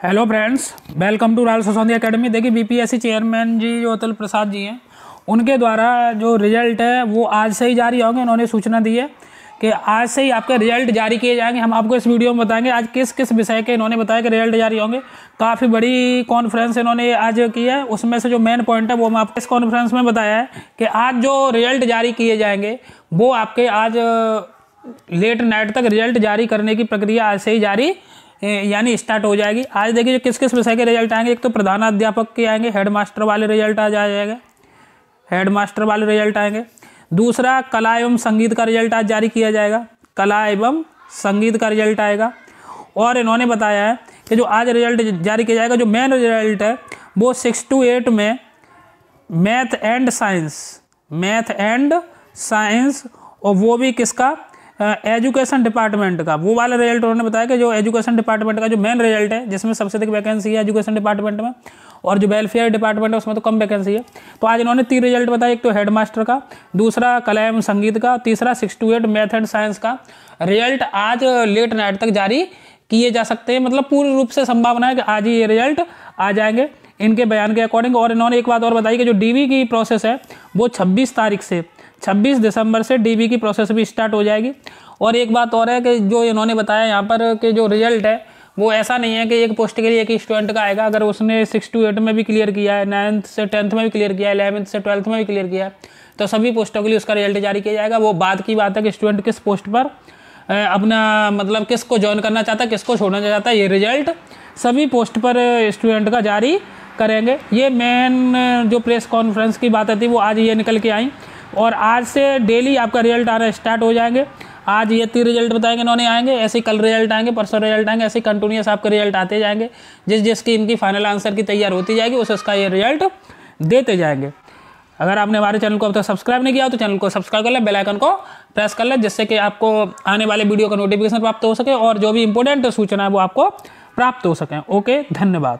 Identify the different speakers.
Speaker 1: Hello friends welcome to राल सोसौंदी academy देखिए बीपीएससी चेयरमैन जी, जो अतुल प्रसाद जी हैं, उनके द्वारा जो रिज़ल्ट है, वो आज से ही जारी होंगे। उन्होंने सूचना दी है कि आज से ही आपके रिज़ल्ट जारी किए जाएँगे। हम आपको इस वीडियो में बताएँगे आज किस किस विषय के इन्होंने बताया कि रिज़ल्ट जारी होंगे। काफ़ी बड़ी कॉन्फ्रेंस इन्होंने आज की है। उसमें से जो मेन पॉइंट है, वो मैं आपको इस कॉन्फ्रेंस में बताया है कि आज जो रिज़ल्ट जारी किए जाएँगे, वो आपके आज लेट नाइट तक रिज़ल्ट जारी करने की प्रक्रिया आज से ही जारी यानी स्टार्ट हो जाएगी। आज देखिए किस किस विषय के रिज़ल्ट आएँगे। एक तो प्रधानाध्यापक के आएँगे हेड मास्टर वाले रिज़ल्ट आ जाएगा। हेड मास्टर वाले रिज़ल्ट आएँगे। दूसरा, कला एवं संगीत का रिज़ल्ट आज जारी किया जाएगा। कला एवं संगीत का रिज़ल्ट आएगा। और इन्होंने बताया है कि जो आज रिज़ल्ट जारी किया जाएगा, जो मेन रिज़ल्ट है, वो सिक्स टू एट में math and science math and science और वो भी किसका? एजुकेशन डिपार्टमेंट का। वो वाला रिज़ल्ट उन्होंने बताया कि जो एजुकेशन डिपार्टमेंट का जो मेन रिज़ल्ट है, जिसमें सबसे अधिक वैकेंसी है एजुकेशन डिपार्टमेंट में, और जो वेलफेयर डिपार्टमेंट है, उसमें तो कम वैकेंसी है। तो आज इन्होंने तीन रिज़ल्ट बताया एक तो हेड मास्टर का, दूसरा कला एवं संगीत का, तीसरा six two eight math and science का। रिज़ल्ट आज लेट नाइट तक जारी किए जा सकते हैं। मतलब पूर्ण रूप से संभावना है कि आज ही ये रिज़ल्ट आ जाएँगे इनके बयान के अकॉर्डिंग और इन्होंने एक बात और बताई कि जो डीवी की प्रोसेस है, वो 26 तारीख से 26 दिसंबर से डीबी की प्रोसेस भी स्टार्ट हो जाएगी। और एक बात और है कि जो इन्होंने बताया यहाँ पर कि जो रिज़ल्ट है, वो ऐसा नहीं है कि एक पोस्ट के लिए एक ही स्टूडेंट का आएगा। अगर उसने सिक्स टू एट में भी क्लियर किया है नाइन्थ से टेंथ में भी क्लियर किया है इलेवंथ से ट्वेल्थ में भी क्लियर किया है तो सभी पोस्टों के लिए उसका रिज़ल्ट जारी किया जाएगा। वो बाद की बात है कि स्टूडेंट किस पोस्ट पर अपना मतलब किसको ज्वाइन करना चाहता है, किसको छोड़ना चाहता है, ये रिज़ल्ट सभी पोस्ट पर स्टूडेंट का जारी करेंगे। ये मेन जो प्रेस कॉन्फ्रेंस की बात थी, वो आज ये निकल के आई। और आज से डेली आपका रिज़ल्ट आना स्टार्ट हो जाएँगे। आज ये तीन रिज़ल्ट बताएँगे इन्होंने आएँगे, ऐसे कल रिज़ल्ट आएँगे, परसों रिज़ल्ट आएँगे, ऐसे कंटिन्यूस आपके रिज़ल्ट आते जाएँगे। जिस जिसकी इनकी फाइनल आंसर की तैयार होती जाएगी, उस उसका ये रिज़ल्ट देते जाएँगे। अगर आपने हमारे चैनल को अब तक सब्सक्राइब नहीं किया हो तो चैनल को सब्सक्राइब कर लें बेल आइकन को प्रेस कर लें, जिससे कि आपको आने वाले वीडियो का नोटिफिकेशन प्राप्त हो सके और जो भी इंपॉर्टेंट सूचना है, वो आपको प्राप्त हो सके। ओके धन्यवाद।